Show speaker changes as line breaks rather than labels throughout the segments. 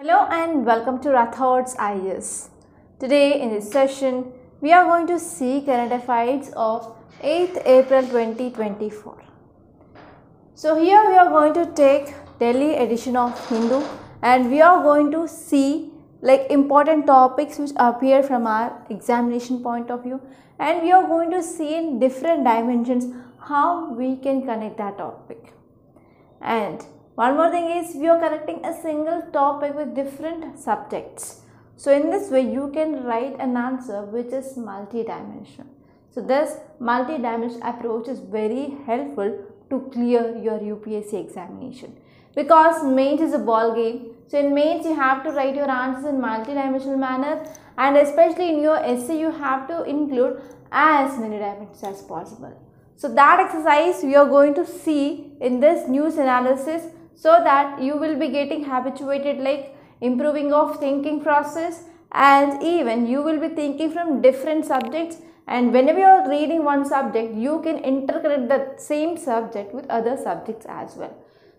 Hello and welcome to Rathod's IAS. Today in this session, we are going to see current affairs of 8th April 2024. So here we are going to take Delhi edition of Hindu and we are going to see like important topics which appear from our examination point of view and we are going to see in different dimensions how we can connect that topic. And one more thing is we are connecting a single topic with different subjects. So in this way you can write an answer which is multi-dimensional. So this multi-dimensional approach is very helpful to clear your UPSC examination because mains is a ball game. So in mains you have to write your answers in multi-dimensional manner and especially in your essay you have to include as many dimensions as possible. So that exercise we are going to see in this news analysis so that you will be getting habituated like improving of thinking process and even you will be thinking from different subjects and whenever you are reading one subject you can interconnect the same subject with other subjects as well.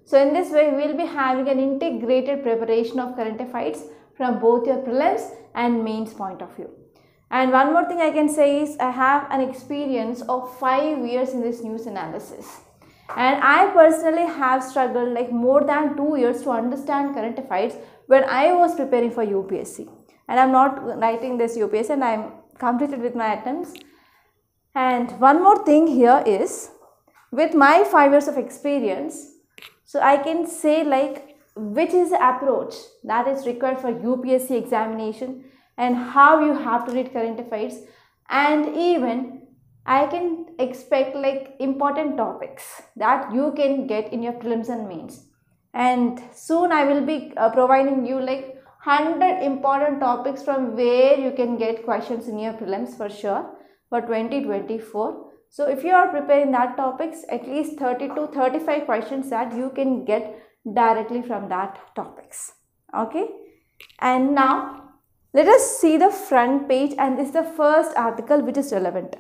So in this way we will be having an integrated preparation of current affairs from both your prelims and mains point of view. And one more thing I can say is I have an experience of 5 years in this news analysis. And I personally have struggled like more than 2 years to understand current affairs when I was preparing for UPSC. And I'm not writing this UPSC and I'm completed with my attempts. And one more thing here is with my 5 years of experience, so I can say like which is the approach that is required for UPSC examination and how you have to read current affairs and even I can expect like important topics that you can get in your prelims and mains and soon I will be uh, providing you like 100 important topics from where you can get questions in your prelims for sure for 2024 so if you are preparing that topics at least 30 to 35 questions that you can get directly from that topics. Okay? And now let us see the front page and this is the first article which is relevant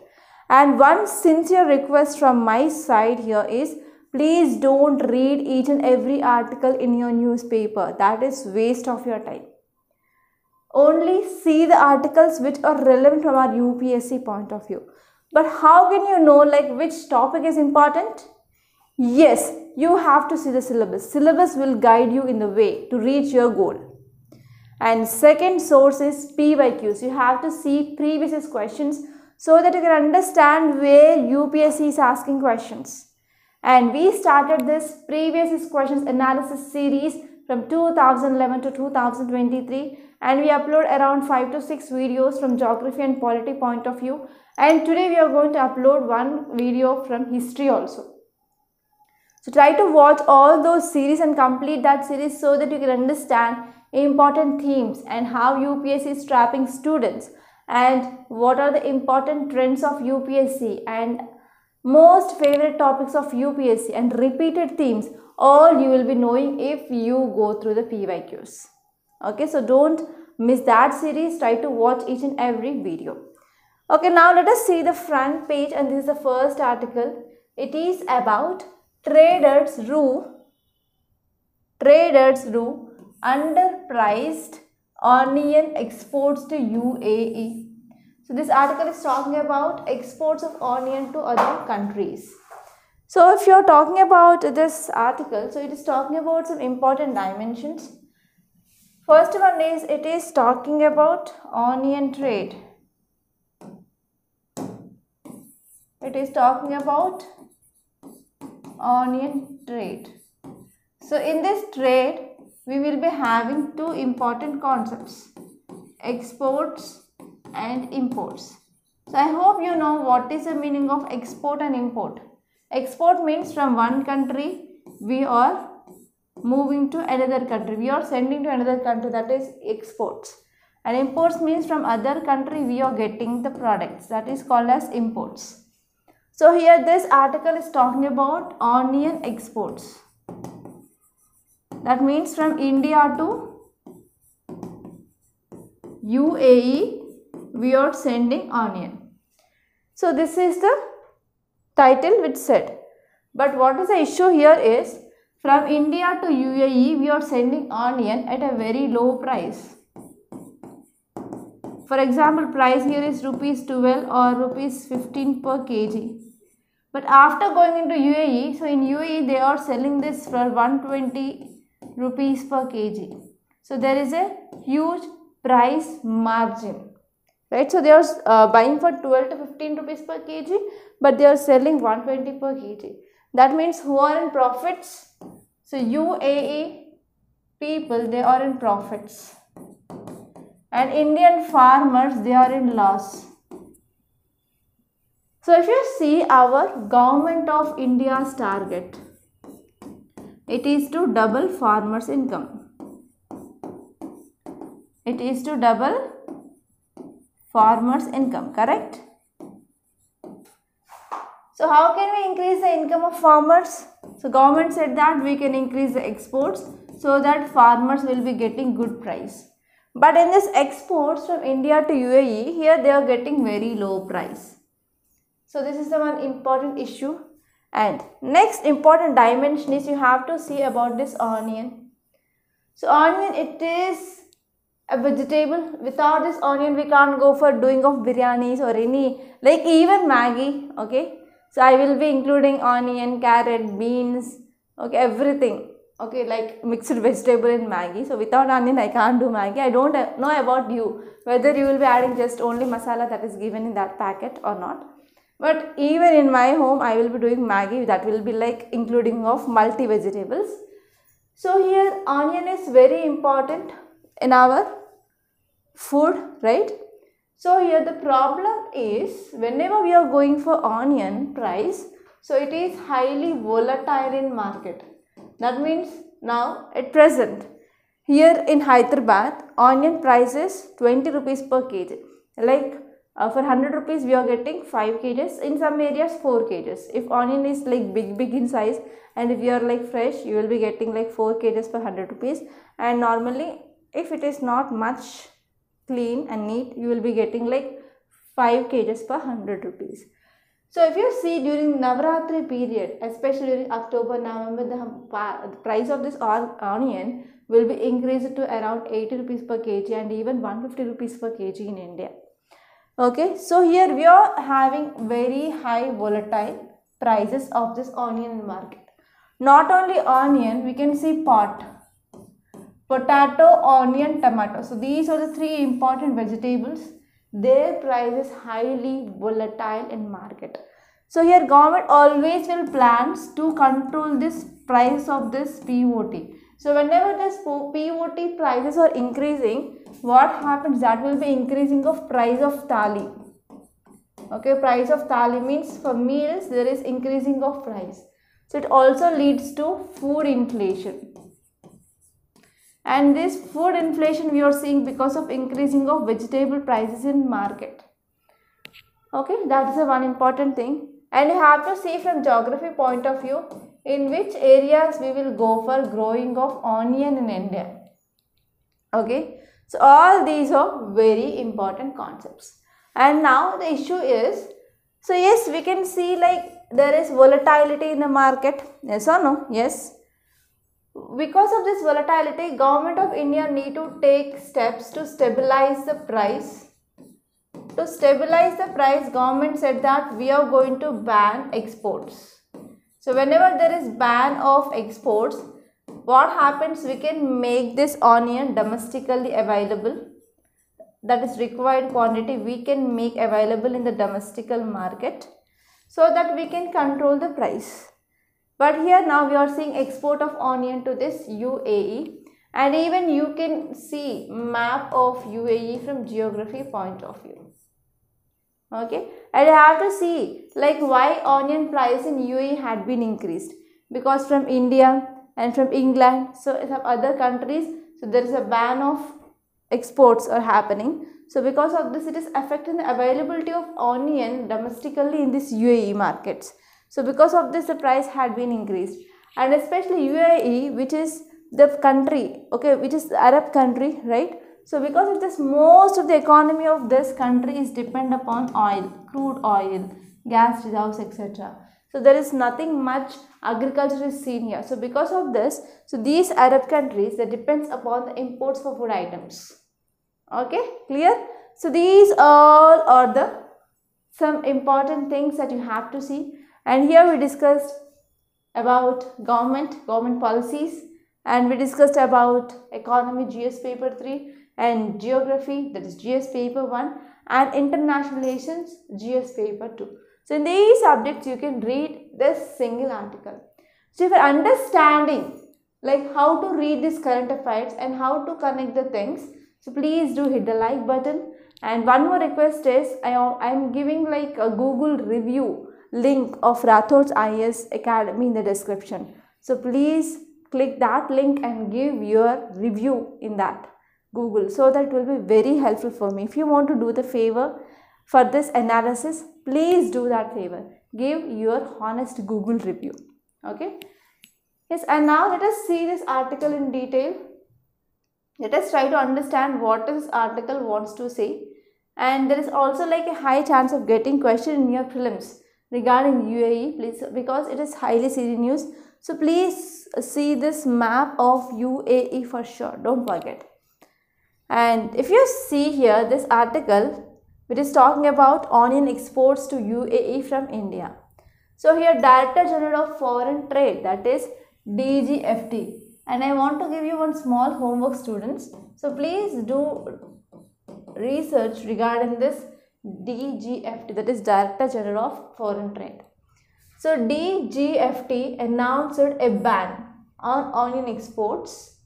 and one sincere request from my side here is please don't read each and every article in your newspaper. That is waste of your time. Only see the articles which are relevant from our UPSC point of view. But how can you know like which topic is important? Yes you have to see the syllabus. Syllabus will guide you in the way to reach your goal. And second source is PYQs. You have to see previous questions so that you can understand where UPSC is asking questions. And we started this previous questions analysis series from 2011 to 2023 and we upload around 5 to 6 videos from geography and polity point of view and today we are going to upload one video from history also. So try to watch all those series and complete that series so that you can understand important themes and how UPSC is trapping students and what are the important trends of UPSC and most favorite topics of UPSC and repeated themes all you will be knowing if you go through the PYQs. Okay, so don't miss that series. Try to watch each and every video. Okay, now let us see the front page and this is the first article. It is about traders rule traders rule underpriced onion exports to UAE. So this article is talking about exports of onion to other countries. So if you're talking about this article, so it is talking about some important dimensions. First one is it is talking about onion trade. It is talking about onion trade. So in this trade, we will be having two important concepts exports and imports. So I hope you know what is the meaning of export and import. Export means from one country we are moving to another country. We are sending to another country that is exports. And imports means from other country we are getting the products that is called as imports. So here this article is talking about onion exports. That means from India to UAE we are sending onion. So this is the title which said. But what is the issue here is from India to UAE we are sending onion at a very low price. For example, price here is rupees 12 or rupees 15 per kg. But after going into UAE, so in UAE they are selling this for 120 rupees per kg. So there is a huge price margin. Right, so they are uh, buying for 12 to 15 rupees per kg, but they are selling 120 per kg. That means who are in profits? So UAE people they are in profits and Indian farmers they are in loss. So if you see our government of India's target, it is to double farmers income. It is to double farmers income, correct? So how can we increase the income of farmers? So government said that we can increase the exports so that farmers will be getting good price. But in this exports from India to UAE, here they are getting very low price. So this is the one important issue. And next important dimension is you have to see about this onion. So onion it is a vegetable. Without this onion we can't go for doing of biryanis or any like even Maggi. Okay. So I will be including onion, carrot, beans, okay, everything. Okay, like mixed vegetable in Maggi. So without onion I can't do Maggi. I don't know about you whether you will be adding just only masala that is given in that packet or not. But even in my home I will be doing Maggi that will be like including of multi vegetables. So here onion is very important in our food, right? So here the problem is whenever we are going for onion price, so it is highly volatile in market. That means now at present here in Hyderabad onion price is 20 rupees per kg. Like uh, for 100 rupees we are getting 5 kgs in some areas 4 kgs. If onion is like big big in size and if you are like fresh you will be getting like 4 kgs per 100 rupees and normally if it is not much clean and neat you will be getting like 5 kgs per 100 rupees. So if you see during Navratri period, especially during October, November, the, price of this onion will be increased to around 80 rupees per kg and even 150 rupees per kg in India. Okay, so here we are having very high volatile prices of this onion market. Not only onion, we can see pot potato, onion, tomato. So these are the three important vegetables. Their price is highly volatile in market. So here government always will plans to control this price of this POT. So whenever this POT prices are increasing, what happens? That will be increasing of price of thali. Okay, price of thali means for meals there is increasing of price. So it also leads to food inflation. And this food inflation we are seeing because of increasing of vegetable prices in market. Okay that is a one important thing. And you have to see from geography point of view in which areas we will go for growing of onion in india. Okay so all these are very important concepts and now the issue is so yes we can see like there is volatility in the market yes or no yes because of this volatility, Government of India need to take steps to stabilize the price. To stabilize the price, government said that we are going to ban exports. So whenever there is ban of exports, what happens? We can make this onion domestically available. That is required quantity we can make available in the domestical market so that we can control the price. But here now we are seeing export of onion to this UAE and even you can see map of UAE from geography point of view. Okay, and you have to see like why onion price in UAE had been increased because from India and from England, so some other countries, so there is a ban of exports are happening. So because of this, it is affecting the availability of onion domestically in this UAE markets. So because of this the price had been increased and especially UAE which is the country okay which is Arab country right. So because of this most of the economy of this country is depend upon oil, crude oil, gas reserves etc. So there is nothing much agriculture is seen here. So because of this, so these Arab countries that depends upon the imports for food items. Okay, clear? So these all are the some important things that you have to see. And here we discussed about government, government policies and we discussed about economy GS paper 3 and geography that is GS paper 1 and international relations GS paper 2. So in these subjects you can read this single article. So if you're understanding like how to read this current affairs and how to connect the things, so please do hit the like button. And one more request is I am giving like a Google review link of Rathod's IAS Academy in the description. So please click that link and give your review in that Google so that will be very helpful for me. If you want to do the favor for this analysis, please do that favor. Give your honest Google review. Okay. Yes, and now let us see this article in detail. Let us try to understand what this article wants to say. And there is also like a high chance of getting question in your prelims regarding UAE please because it is highly serious news. So please see this map of UAE for sure. Don't forget. And if you see here this article which is talking about onion exports to UAE from India. So here Director General of Foreign Trade that is DGFT and I want to give you one small homework students. So please do research regarding this DGFT that is Director General of Foreign Trade. So DGFT announced a ban on onion exports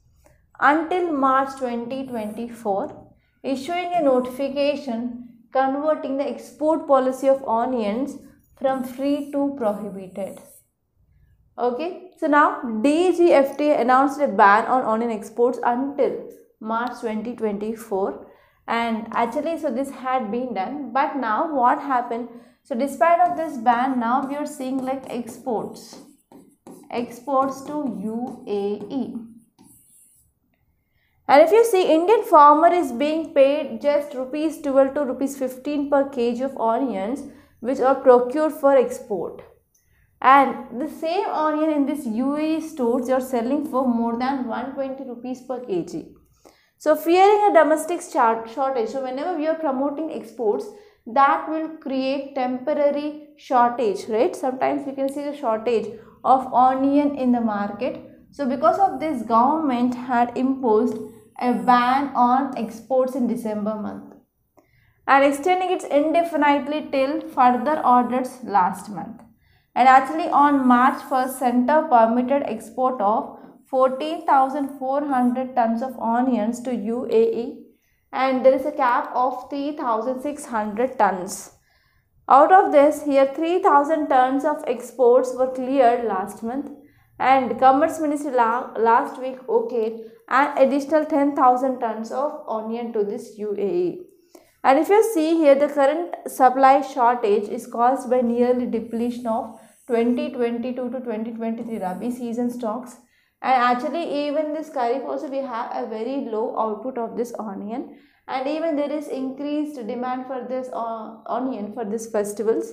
until March 2024 issuing a notification converting the export policy of onions from free to prohibited. Okay, so now DGFT announced a ban on onion exports until March 2024 and actually so this had been done. But now what happened? So despite of this ban now we are seeing like exports. Exports to UAE and if you see Indian farmer is being paid just rupees 12 to rupees 15 per kg of onions which are procured for export. And the same onion in this UAE stores you are selling for more than 120 rupees per kg. So fearing a domestic shortage, so whenever we are promoting exports, that will create temporary shortage, right? Sometimes we can see the shortage of onion in the market. So because of this, government had imposed a ban on exports in December month and extending it indefinitely till further orders last month. And actually on March 1st, center permitted export of 14,400 tons of onions to UAE and there is a cap of 3,600 tons. Out of this, here 3,000 tons of exports were cleared last month and Commerce Ministry la last week okayed an additional 10,000 tons of onion to this UAE. And if you see here, the current supply shortage is caused by nearly depletion of 2022 to 2023 Rabi season stocks. And actually, even this Kharif also we have a very low output of this onion. And even there is increased demand for this uh, onion for these festivals.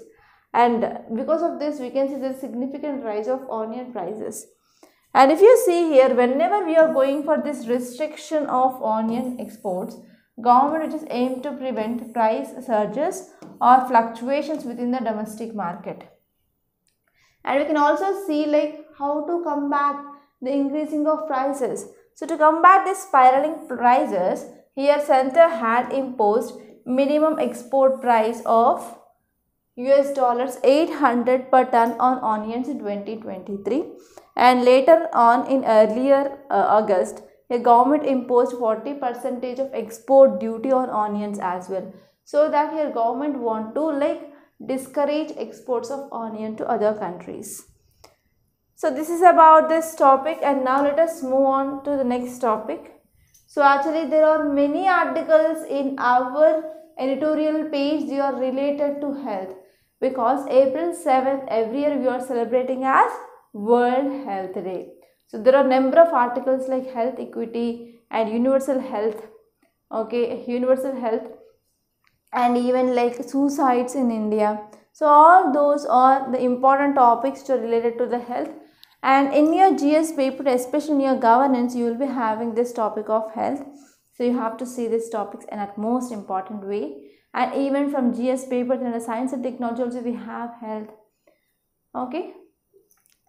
And because of this, we can see the significant rise of onion prices. And if you see here, whenever we are going for this restriction of onion exports, government which is aimed to prevent price surges or fluctuations within the domestic market. And we can also see like how to combat the increasing of prices. So to combat this spiraling prices, here center had imposed minimum export price of US dollars 800 per ton on onions in 2023 and later on in earlier uh, August, a government imposed 40 percentage of export duty on onions as well. So that here government want to like discourage exports of onion to other countries. So this is about this topic and now let us move on to the next topic. So actually there are many articles in our editorial page they are related to health because April 7th every year we are celebrating as World Health Day. So there are a number of articles like health equity and universal health. Okay, universal health and even like suicides in India. So all those are the important topics to related to the health and in your GS paper especially in your governance you will be having this topic of health. So you have to see these topics in a most important way and even from GS papers in the science and technology also we have health. Okay.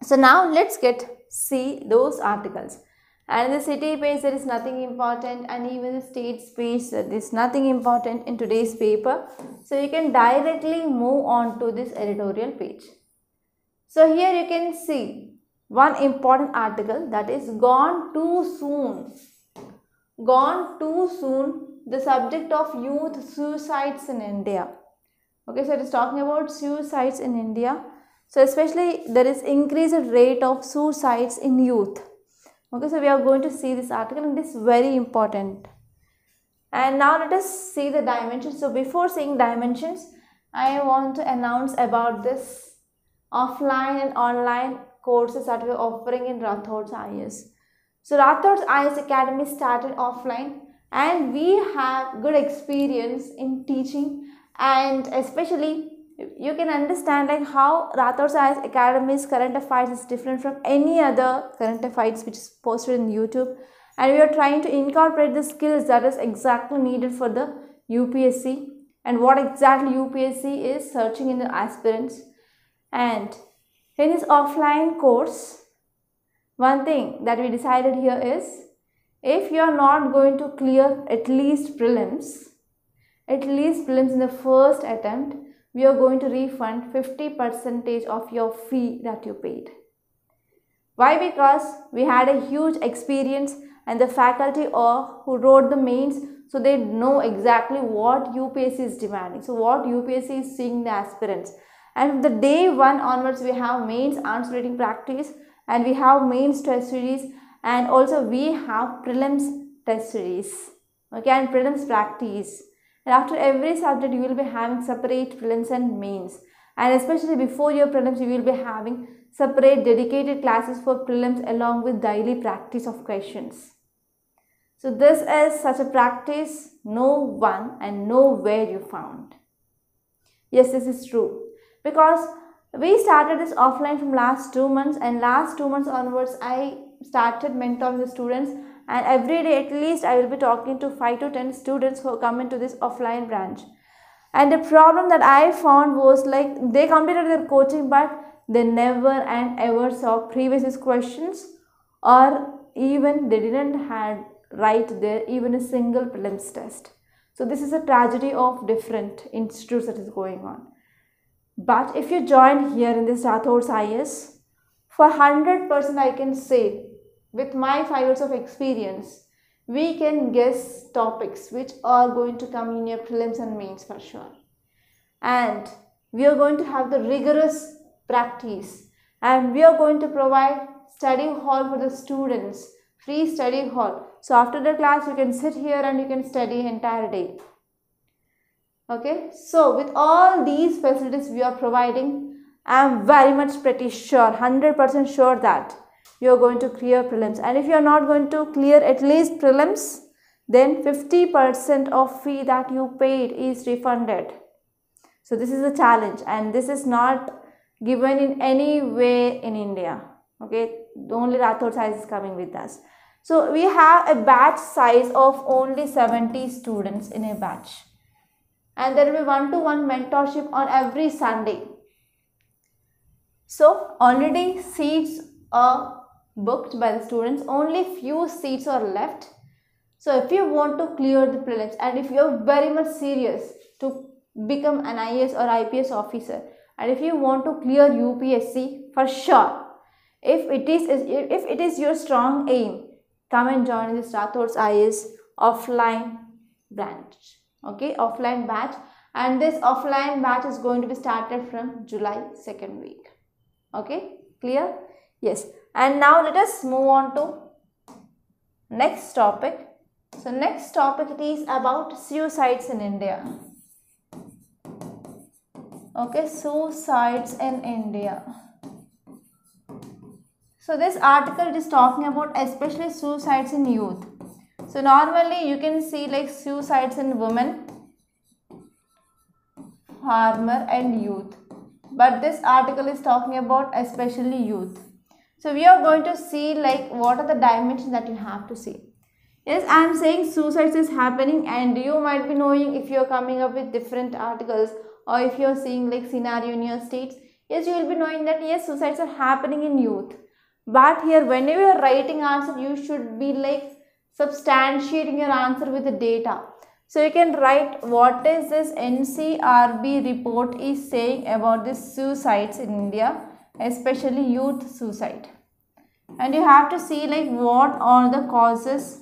So now let's get see those articles. And the city page there is nothing important and even the state page there is nothing important in today's paper. So you can directly move on to this editorial page. So here you can see one important article that is gone too soon. Gone too soon the subject of youth suicides in india. Okay so it is talking about suicides in india so especially there is increased rate of suicides in youth. Okay so we are going to see this article and it is very important. And now let us see the dimensions. So before seeing dimensions i want to announce about this offline and online courses that we're offering in Rathod's IAS. So Rathod's IAS Academy started offline and we have good experience in teaching and especially you can understand like how Rathod's IAS Academy's current affairs is different from any other current affairs which is posted in YouTube. And we are trying to incorporate the skills that is exactly needed for the UPSC and what exactly UPSC is searching in the aspirants. And in this offline course one thing that we decided here is if you are not going to clear at least prelims at least prelims in the first attempt we are going to refund 50 percentage of your fee that you paid. Why? Because we had a huge experience and the faculty or who wrote the mains so they know exactly what UPSC is demanding. So what UPSC is seeing the aspirants. And the day one onwards we have mains answer writing practice and we have mains test series and also we have prelims test series. Okay and prelims practice. And after every subject, you will be having separate prelims and mains. And especially before your prelims, you will be having separate dedicated classes for prelims along with daily practice of questions. So this is such a practice no one and nowhere you found. Yes, this is true. Because we started this offline from last two months and last two months onwards, I started mentoring the students and every day at least I will be talking to 5 to 10 students who come into this offline branch. And the problem that I found was like they completed their coaching but they never and ever saw previous questions or even they didn't had write there even a single prelims test. So this is a tragedy of different institutes that is going on. But if you join here in this Rathod's IAS, for 100% I can say with my five years of experience, we can guess topics which are going to come in your prelims and mains for sure. And we are going to have the rigorous practice and we are going to provide study hall for the students, free study hall. So after the class, you can sit here and you can study entire day. Okay, so with all these facilities we are providing, I am very much pretty sure, 100% sure that you are going to clear prelims and if you are not going to clear at least prelims then 50% of fee that you paid is refunded. So this is a challenge and this is not given in any way in India. Okay, only Rathod's IAS is coming with us. So we have a batch size of only 70 students in a batch. And there will be one-to-one mentorship on every Sunday. So already seats are booked by the students. Only few seats are left. So if you want to clear the prelims and if you're very much serious to become an IAS or IPS officer and if you want to clear UPSC for sure. If it is if it is your strong aim come and join this Rathod's IAS offline branch okay offline batch and this offline batch is going to be started from July second week okay clear yes and now let us move on to next topic. So next topic it is about suicides in India. Okay, suicides in India. So this article is talking about especially suicides in youth. So normally you can see like suicides in women, farmer and youth. but this article is talking about especially youth. So we are going to see like what are the dimensions that you have to see. Yes, I am saying suicides is happening and you might be knowing if you are coming up with different articles or if you are seeing like scenario in your states. Yes, you will be knowing that yes, suicides are happening in youth. But here whenever you are writing answer, you should be like substantiating your answer with the data. So you can write what is this NCRB report is saying about the suicides in India, especially youth suicide. And you have to see like what are the causes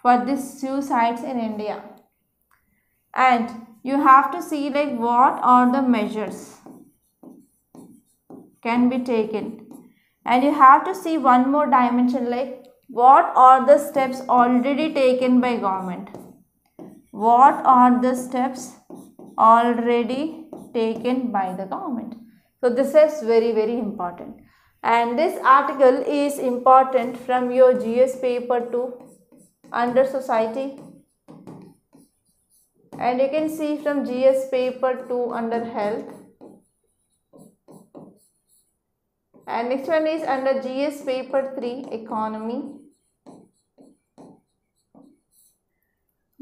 for this suicides in India. And you have to see like what are the measures can be taken. And you have to see one more dimension like what are the steps already taken by government? What are the steps already taken by the government? So this is very very important. And this article is important from your GS paper 2 under society. And you can see from GS paper 2 under health and next one is under GS paper 3 economy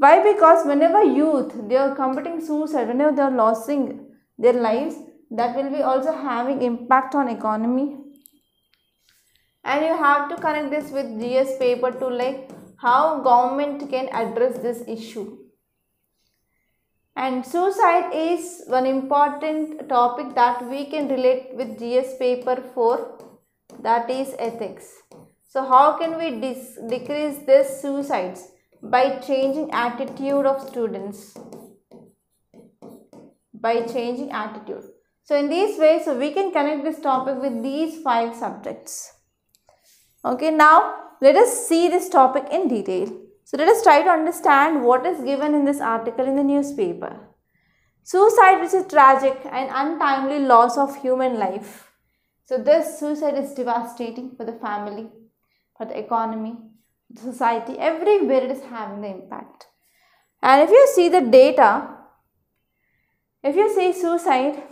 Why? Because whenever youth, they are committing suicide, whenever they are losing their lives, that will be also having impact on economy. And you have to connect this with GS paper to like how government can address this issue. And suicide is one important topic that we can relate with GS paper 4 that is ethics. So how can we decrease this suicides? By changing attitude of students. By changing attitude. So in these ways so we can connect this topic with these five subjects. Okay now let us see this topic in detail. So let us try to understand what is given in this article in the newspaper. Suicide which is tragic and untimely loss of human life. So this suicide is devastating for the family for the economy society, everywhere it is having the impact. And if you see the data, if you see suicide,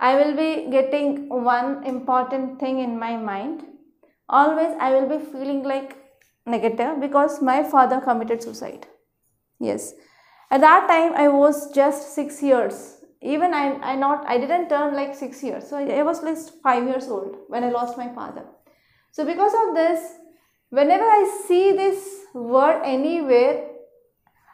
I will be getting one important thing in my mind. Always I will be feeling like negative because my father committed suicide. Yes. At that time I was just 6 years. Even I, I not I didn't turn like 6 years. So I was like 5 years old when I lost my father. So because of this Whenever I see this word anywhere,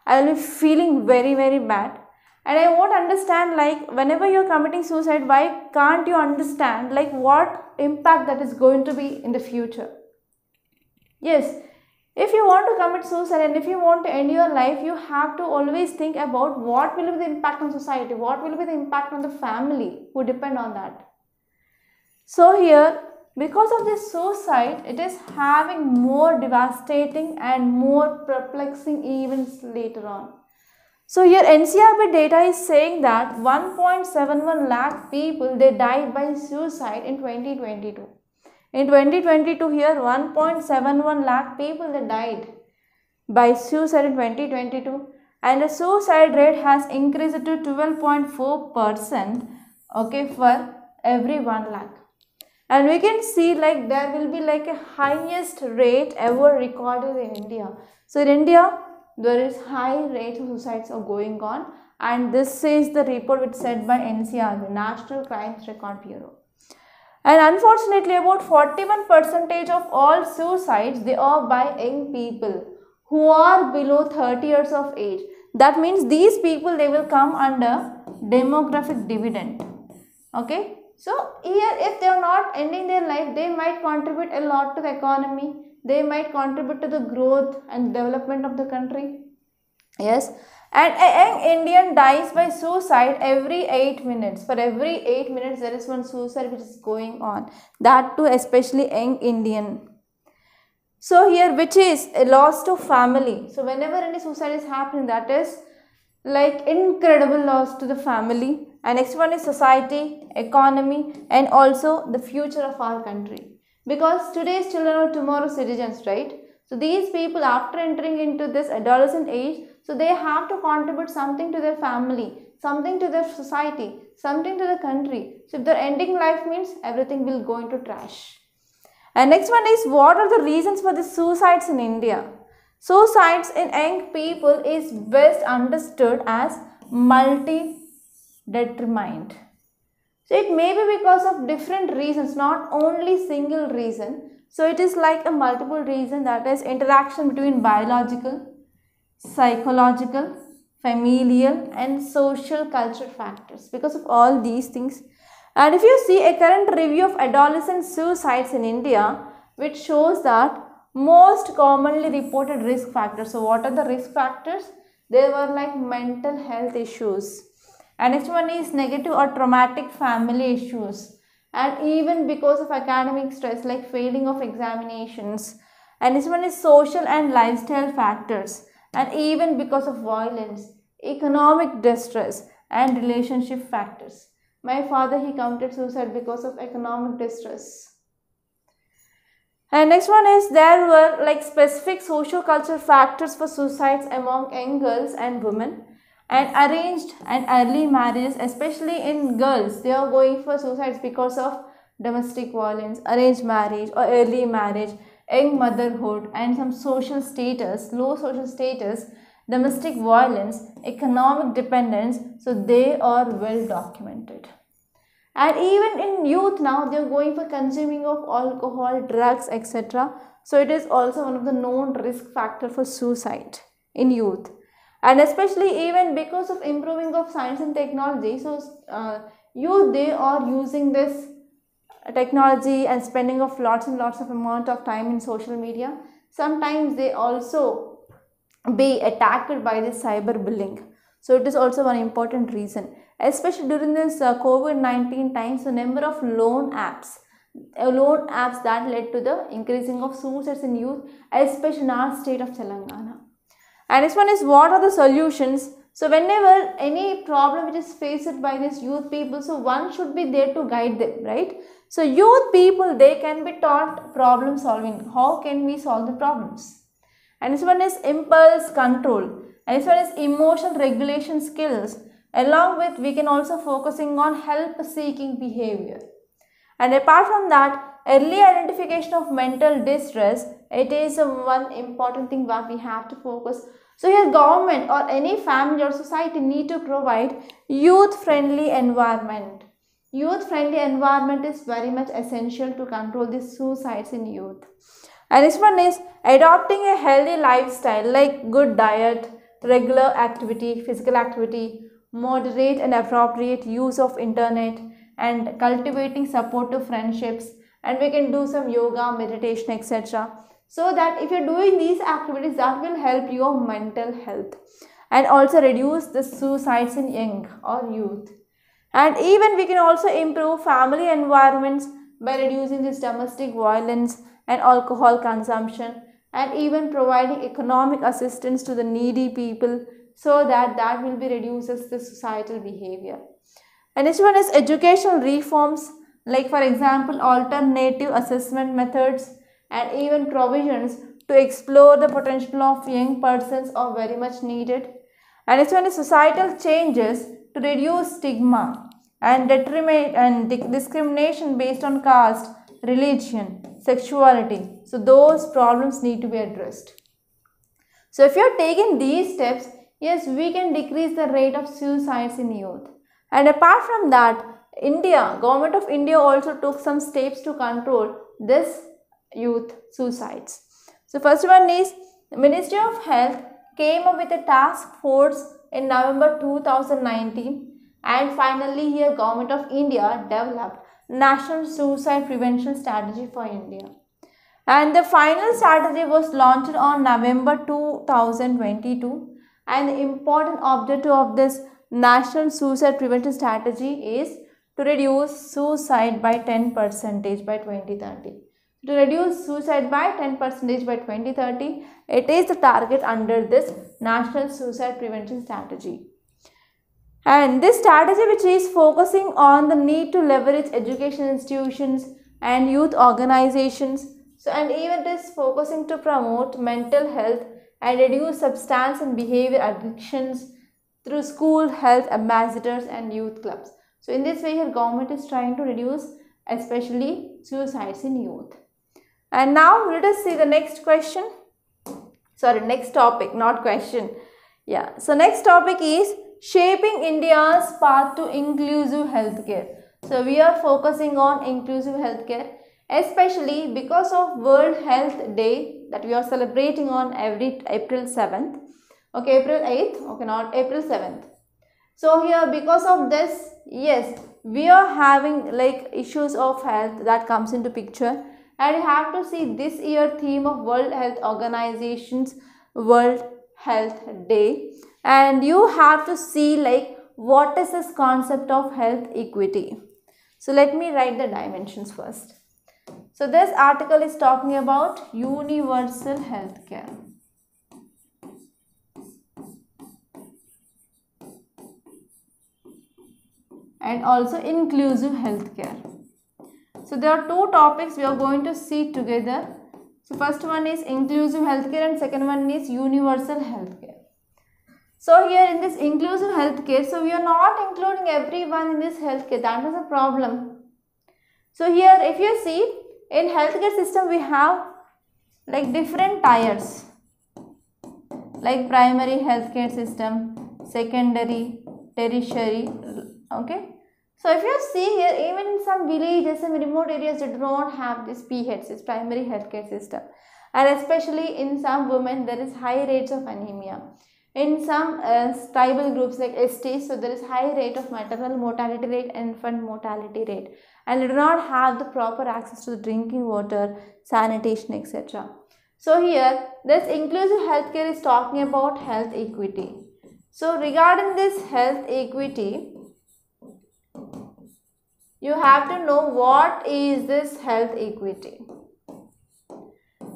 I will be feeling very, very bad. And I won't understand like whenever you're committing suicide, why can't you understand like what impact that is going to be in the future? Yes, if you want to commit suicide and if you want to end your life, you have to always think about what will be the impact on society, what will be the impact on the family who depend on that. So here because of this suicide, it is having more devastating and more perplexing events later on. So here NCRB data is saying that 1.71 lakh people they died by suicide in 2022. In 2022 here 1.71 lakh people they died by suicide in 2022 and the suicide rate has increased to 12.4 percent okay for every 1 lakh and we can see like there will be like a highest rate ever recorded in India. So in India there is high rate of suicides are going on and this is the report which said by NCR, the National Crimes Record Bureau. And unfortunately about 41 percentage of all suicides they are by young people who are below 30 years of age. That means these people they will come under demographic dividend. Okay. So here if they are not ending their life, they might contribute a lot to the economy. They might contribute to the growth and development of the country. Yes. And a young Indian dies by suicide every 8 minutes. For every 8 minutes there is one suicide which is going on. That too especially young Indian. So here which is a loss to family. So whenever any suicide is happening that is like incredible loss to the family and next one is society, economy and also the future of our country. Because today's children are tomorrow's citizens, right? So these people after entering into this adolescent age, so they have to contribute something to their family. something to their society, something to the country. So if they're ending life means everything will go into trash. And next one is what are the reasons for the suicides in India? Suicides in young people is best understood as multi-determined. So it may be because of different reasons, not only single reason. So it is like a multiple reason that is interaction between biological, psychological, familial and social cultural factors. Because of all these things, and if you see a current review of adolescent suicides in India, which shows that most commonly reported risk factors. So, what are the risk factors? They were like mental health issues. And next one is negative or traumatic family issues. And even because of academic stress like failing of examinations. And this one is social and lifestyle factors. And even because of violence, economic distress and relationship factors. My father, he committed suicide because of economic distress. And next one is there were like specific social cultural factors for suicides among young girls and women and arranged and early marriages especially in girls they are going for suicides because of domestic violence arranged marriage or early marriage young motherhood and some social status low social status domestic violence, economic dependence, so they are well documented. And even in youth now, they are going for consuming of alcohol, drugs, etc. So it is also one of the known risk factor for suicide in youth. And especially even because of improving of science and technology, so uh, youth they are using this technology and spending of lots and lots of amount of time in social media. Sometimes they also be attacked by this cyberbullying. So it is also one important reason, especially during this uh, COVID-19 times, the number of loan apps, uh, loan apps that led to the increasing of suicides in youth, especially in our state of Telangana. And this one is what are the solutions? So whenever any problem which is faced by these youth people, so one should be there to guide them, right? So youth people, they can be taught problem solving. How can we solve the problems? and this one is impulse control and this one is emotional regulation skills along with we can also focusing on help seeking behavior and apart from that early identification of mental distress it is one important thing that we have to focus. So here government or any family or society need to provide youth friendly environment. Youth friendly environment is very much essential to control the suicides in youth. And this one is adopting a healthy lifestyle like good diet, regular activity, physical activity, moderate and appropriate use of internet and cultivating supportive friendships. And we can do some yoga, meditation etc. So that if you're doing these activities that will help your mental health and also reduce the suicides in young or youth. And even we can also improve family environments by reducing this domestic violence and alcohol consumption and even providing economic assistance to the needy people so that that will be reduces the societal behavior. And next one is educational reforms like for example alternative assessment methods and even provisions to explore the potential of young persons are very much needed. And it's one is societal changes to reduce stigma and, and discrimination based on caste, religion, sexuality. So those problems need to be addressed. So if you are taking these steps, yes, we can decrease the rate of suicides in youth. And apart from that, India, government of India also took some steps to control this youth suicides. So first one is Ministry of Health came up with a task force in November 2019 and finally here government of India developed National Suicide Prevention Strategy for India. And the final strategy was launched on November 2022 and the important objective of this National Suicide Prevention Strategy is to reduce suicide by 10 percentage by 2030. To reduce suicide by 10 percentage by 2030, it is the target under this National Suicide Prevention Strategy. And this strategy which is focusing on the need to leverage education institutions and youth organizations. So and even is focusing to promote mental health and reduce substance and behavior addictions through school health ambassadors and youth clubs. So in this way here government is trying to reduce especially suicides in youth. And now let us see the next question. Sorry, next topic, not question. Yeah, so next topic is shaping India's path to inclusive healthcare. So we are focusing on inclusive healthcare especially because of World Health Day that we are celebrating on every April 7th. Okay, April 8th, okay, not April 7th. So here because of this, yes, we are having like issues of health that comes into picture and you have to see this year theme of World Health Organization's World Health Day and you have to see like what is this concept of health equity. So let me write the dimensions first. So this article is talking about universal healthcare. and also inclusive healthcare. So there are two topics we are going to see together. So first one is inclusive healthcare and second one is universal healthcare. So here in this inclusive healthcare, so we are not including everyone in this healthcare. That is a problem. So here if you see in healthcare system we have like different tiers like primary healthcare system, secondary, tertiary, okay so if you see here, even in some villages and remote areas, they do not have this PHS, this primary healthcare system. And especially in some women, there is high rates of anemia. In some uh, tribal groups like STs, so there is high rate of maternal mortality rate and infant mortality rate. And they do not have the proper access to the drinking water, sanitation, etc. So here, this inclusive healthcare is talking about health equity. So regarding this health equity, you have to know what is this health equity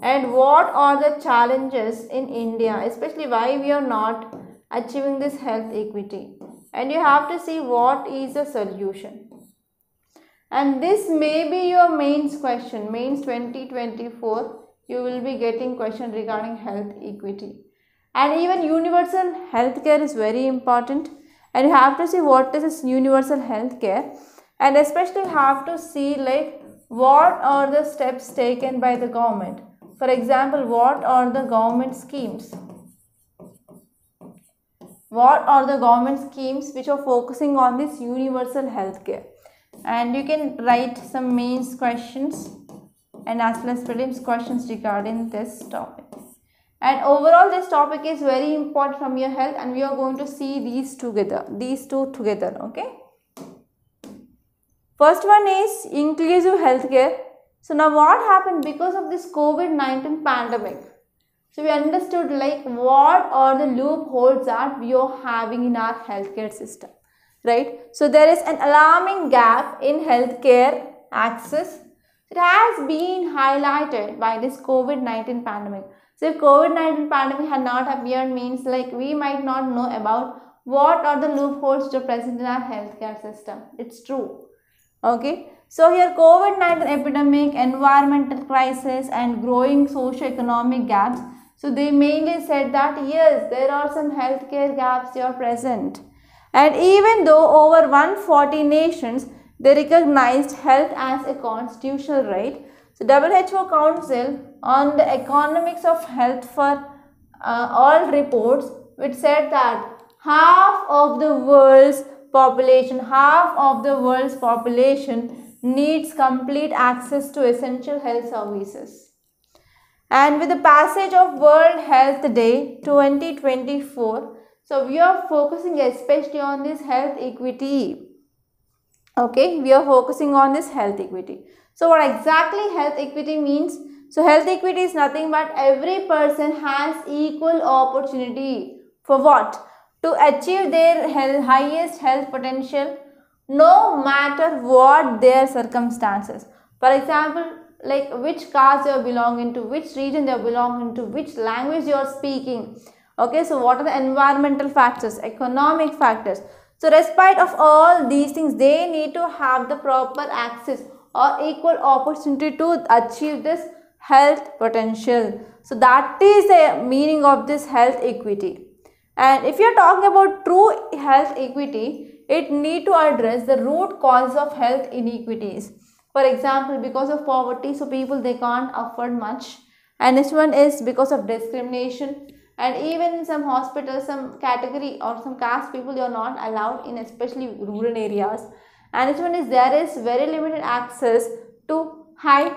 and what are the challenges in India, especially why we are not achieving this health equity. And you have to see what is the solution. And this may be your mains question, mains 2024, you will be getting question regarding health equity. And even universal healthcare is very important. And you have to see what is this universal healthcare and especially have to see like what are the steps taken by the government. For example, what are the government schemes? What are the government schemes which are focusing on this universal health care? And you can write some mains questions and as well as prelims questions regarding this topic. And overall this topic is very important from your health and we are going to see these together, these two together, okay? First one is inclusive healthcare. So now what happened because of this COVID-19 pandemic? So we understood like what are the loopholes that we are having in our healthcare system, right? So there is an alarming gap in healthcare access. It has been highlighted by this COVID-19 pandemic. So if COVID-19 pandemic had not appeared means like we might not know about what are the loopholes to present in our healthcare system. It's true. Okay. So here COVID-19 epidemic, environmental crisis and growing socio-economic gaps. So they mainly said that yes, there are some healthcare gaps here present. And even though over 140 nations, they recognized health as a constitutional right. So WHO Council on the Economics of Health for uh, all reports which said that half of the world's population, half of the world's population needs complete access to essential health services. And with the passage of World Health Day 2024, so we are focusing especially on this health equity. Okay, we are focusing on this health equity. So what exactly health equity means? So health equity is nothing but every person has equal opportunity for what? To achieve their health, highest health potential no matter what their circumstances. For example, like which caste you are belonging to, which region are belonging to, which language you are speaking. Okay, so what are the environmental factors, economic factors. So, despite of all these things, they need to have the proper access or equal opportunity to achieve this health potential. So, that is the meaning of this health equity. And if you are talking about true health equity, it need to address the root cause of health inequities. For example, because of poverty, so people they can't afford much. And this one is because of discrimination. And even in some hospitals, some category or some caste people, are not allowed in especially rural areas. And this one is there is very limited access to high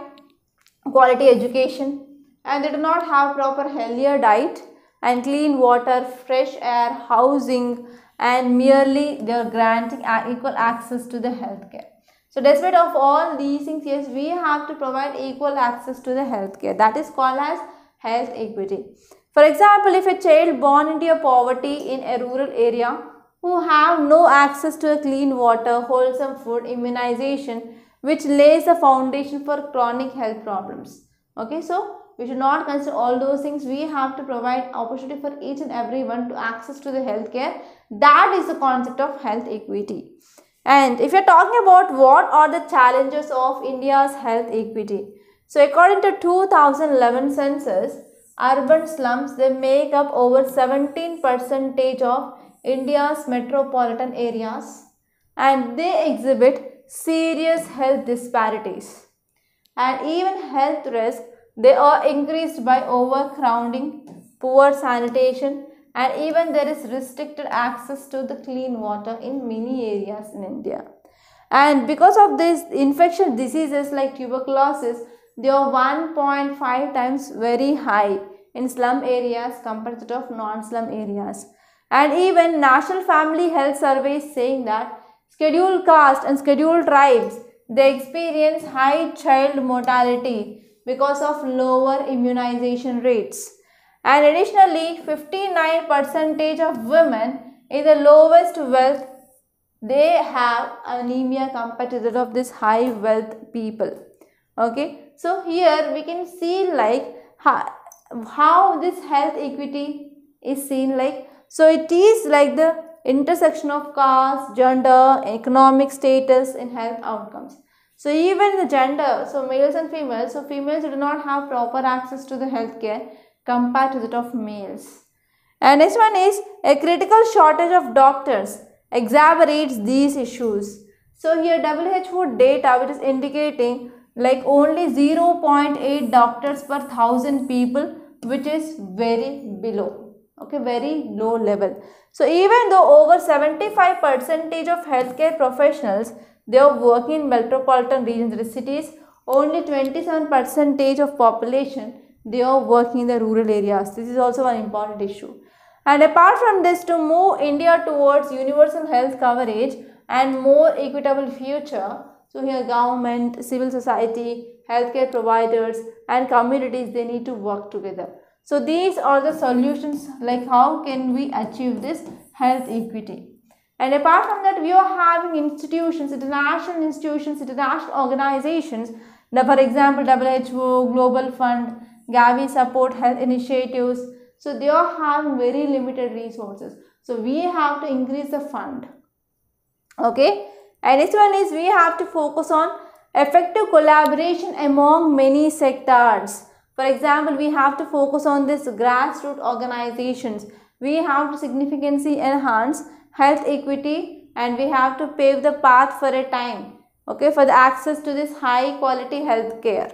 quality education and they do not have proper healthier diet and clean water, fresh air, housing and merely they are granting equal access to the healthcare. So despite of all these things, yes, we have to provide equal access to the healthcare. That is called as health equity. For example, if a child born into a poverty in a rural area who have no access to a clean water, wholesome food, immunization, which lays the foundation for chronic health problems. Okay, so we should not consider all those things. We have to provide opportunity for each and everyone to access to the healthcare. That is the concept of health equity. And if you're talking about what are the challenges of India's health equity. So according to 2011 census, urban slums they make up over 17 percentage of India's metropolitan areas and they exhibit serious health disparities and even health risk they are increased by overcrowding, poor sanitation and even there is restricted access to the clean water in many areas in India. And because of this infectious diseases like tuberculosis, they are 1.5 times very high in slum areas compared to non-slum areas. And even National Family Health Survey is saying that scheduled caste and scheduled tribes, they experience high child mortality because of lower immunization rates. And additionally, 59% of women in the lowest wealth, they have anemia compared to that of this high wealth people. Okay, so here we can see like how, how this health equity is seen like. So it is like the intersection of caste, gender, economic status and health outcomes. So even the gender, so males and females, so females do not have proper access to the healthcare compared to that of males. And next one is a critical shortage of doctors exacerbates these issues. So here WHO data which is indicating like only 0.8 doctors per thousand people which is very below okay very low level so even though over 75 percentage of healthcare professionals they are working in metropolitan regions, the cities. Only 27 percentage of population they are working in the rural areas. This is also an important issue. And apart from this, to move India towards universal health coverage and more equitable future, so here government, civil society, healthcare providers and communities, they need to work together. So these are the solutions like how can we achieve this health equity. And apart from that, we are having institutions, international institutions, international organizations, the, for example, WHO, Global Fund, Gavi Support Health Initiatives. So they are having very limited resources. So we have to increase the fund. Okay. And this one is we have to focus on effective collaboration among many sectors. For example, we have to focus on this grassroots organizations. We have to significantly enhance health equity and we have to pave the path for a time okay for the access to this high quality health care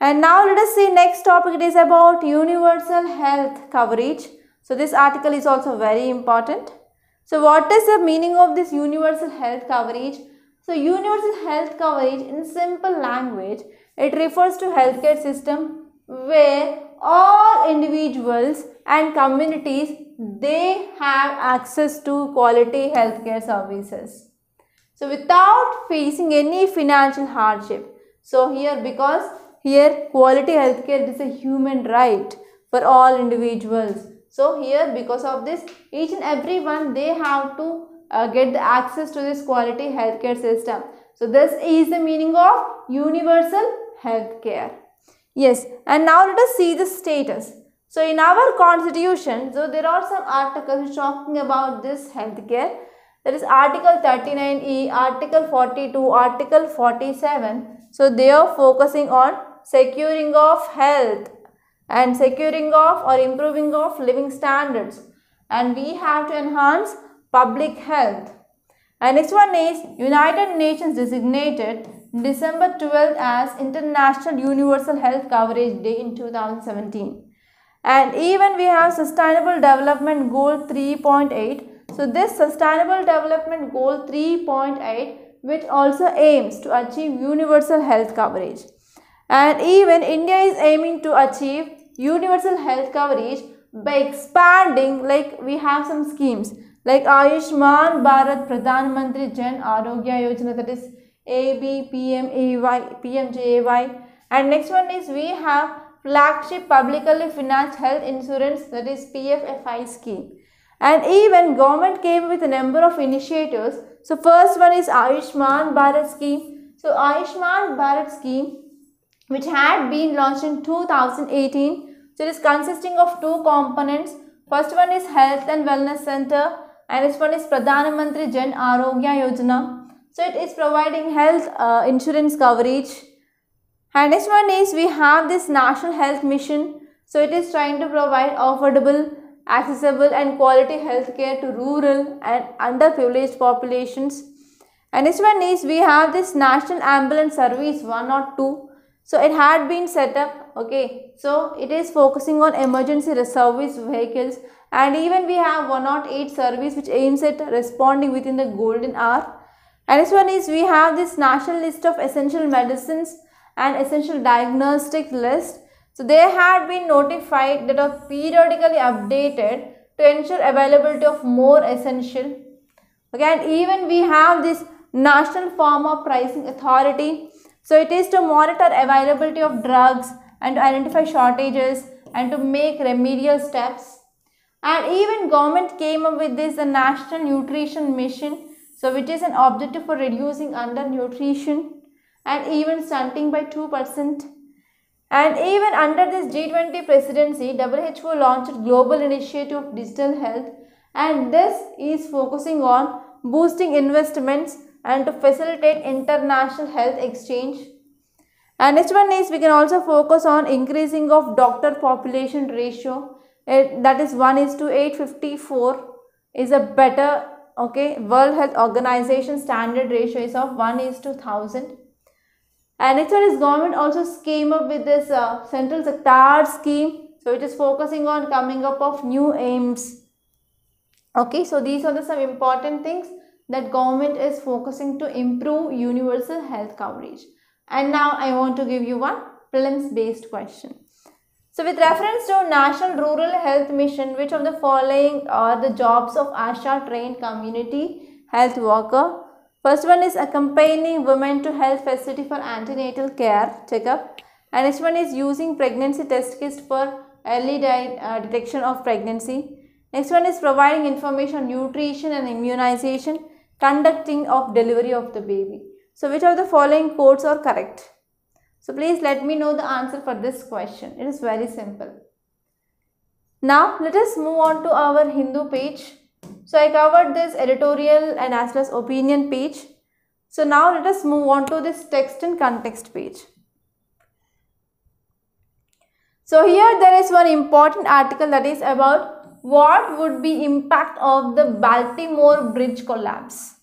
and now let us see next topic. It is about universal health coverage. So this article is also very important. So what is the meaning of this universal health coverage? So universal health coverage in simple language it refers to healthcare system where all individuals and communities they have access to quality healthcare services. So without facing any financial hardship. So here because here quality healthcare is a human right for all individuals. So here because of this each and every one they have to uh, get the access to this quality healthcare system. So this is the meaning of universal healthcare. Yes and now let us see the status. So in our constitution, so there are some articles talking about this healthcare. There is Article 39E, Article 42, Article 47. So they are focusing on securing of health and securing of or improving of living standards and we have to enhance public health. And next one is United Nations designated December 12th as International Universal Health Coverage Day in 2017. And even we have Sustainable Development Goal 3.8. So this Sustainable Development Goal 3.8 which also aims to achieve universal health coverage. And even India is aiming to achieve universal health coverage by expanding like we have some schemes like Ayushman Bharat Pradhan Mantri Jan Arogya Yojana that is AB, PMAY, PMJAY and next one is we have flagship publicly financed health insurance that is PFFI scheme and even government came with a number of initiatives so first one is Ayushman Bharat scheme so Ayushman Bharat scheme which had been launched in 2018 so it is consisting of two components. First one is Health and Wellness Center and this one is Pradhan Mantri Jan Arogya Yojana. So it is providing health uh, insurance coverage. And next one is we have this National Health Mission. So it is trying to provide affordable, accessible and quality health care to rural and underprivileged populations. And this one is we have this National Ambulance Service 102. So it had been set up okay so it is focusing on emergency service vehicles and even we have 108 service which aims at responding within the golden hour and this one is we have this national list of essential medicines and essential diagnostic list. So they had been notified that are periodically updated to ensure availability of more essential. Okay and even we have this national pharma pricing authority. So it is to monitor availability of drugs and to identify shortages and to make remedial steps. And even government came up with this the National Nutrition Mission, so which is an objective for reducing undernutrition and even stunting by 2%. And even under this G20 presidency, WHO launched Global Initiative of Digital Health and this is focusing on boosting investments and to facilitate international health exchange and next one is we can also focus on increasing of doctor population ratio. It, that is 1 is to 854 is a better okay World Health Organization standard ratio is of 1 is to 1000. And is government also came up with this uh, central sector scheme. So it is focusing on coming up of new AIIMS. Okay, so these are the some important things that government is focusing to improve universal health coverage. And now I want to give you one prelims based question. So with reference to National Rural Health Mission, which of the following are the jobs of ASHA trained community health worker? First one is accompanying women to health facility for antenatal care checkup. And next one is using pregnancy test kits for early uh, detection of pregnancy. Next one is providing information on nutrition and immunization, conducting of delivery of the baby. So which of the following codes are correct? So please let me know the answer for this question. It is very simple. Now let us move on to our Hindu page. So I covered this editorial and as well as opinion page. So now let us move on to this text and context page. So here there is one important article that is about what would be impact of the Baltimore bridge collapse.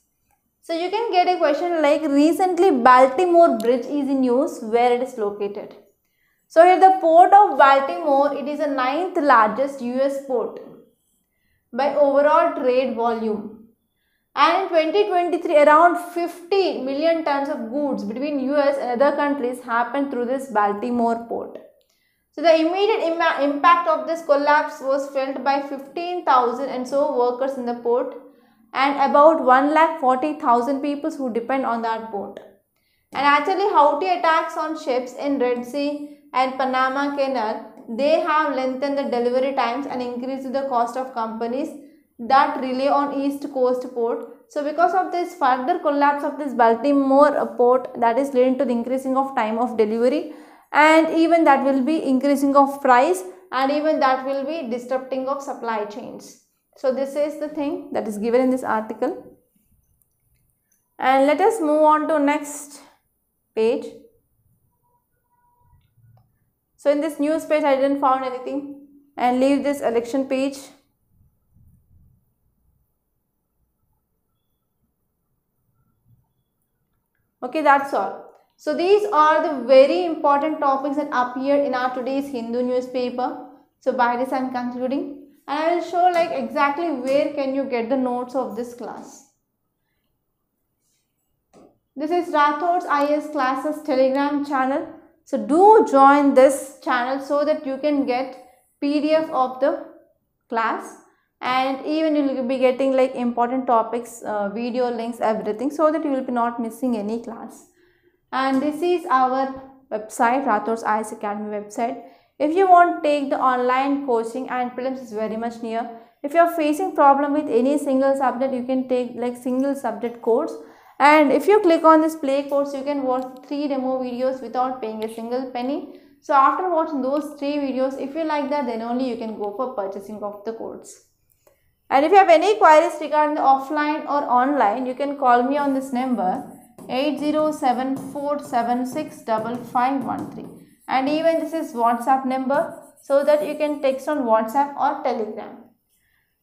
So you can get a question like recently Baltimore Bridge is in news where it is located. So here the port of Baltimore it is the ninth largest US port by overall trade volume. And in 2023 around 50 million tons of goods between US and other countries happened through this Baltimore port. So the immediate Im impact of this collapse was felt by 15,000 and so workers in the port and about 1,40,000 people who depend on that port. And actually Houthi attacks on ships in Red Sea and Panama Canal, they have lengthened the delivery times and increased the cost of companies that rely on East Coast port. So because of this further collapse of this Baltimore port that is leading to the increasing of time of delivery and even that will be increasing of price and even that will be disrupting of supply chains. So this is the thing that is given in this article. And let us move on to next page. So in this news page I didn't found anything and leave this election page. Okay, that's all. So these are the very important topics that appear in our today's Hindu newspaper. So by this I am concluding and I will show like exactly where can you get the notes of this class. This is Rathod's IAS classes telegram channel. So do join this channel so that you can get PDF of the class and even you will be getting like important topics, uh, video links, everything so that you will be not missing any class. And this is our website, Rathod's IAS Academy website. If you want to take the online coaching and prelims is very much near. If you are facing problem with any single subject, you can take like single subject course. And if you click on this play course, you can watch three demo videos without paying a single penny. So after watching those three videos, if you like that, then only you can go for purchasing of the course. And if you have any queries regarding the offline or online, you can call me on this number 8074765513 and even this is WhatsApp number so that you can text on WhatsApp or Telegram.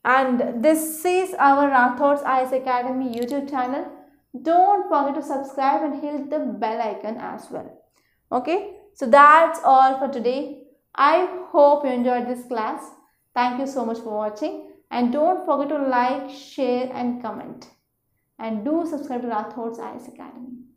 And this is our Rathod's IAS Academy YouTube channel. Don't forget to subscribe and hit the bell icon as well. Okay, so that's all for today. I hope you enjoyed this class. Thank you so much for watching and don't forget to like, share and comment. And do subscribe to Rathod's IAS Academy.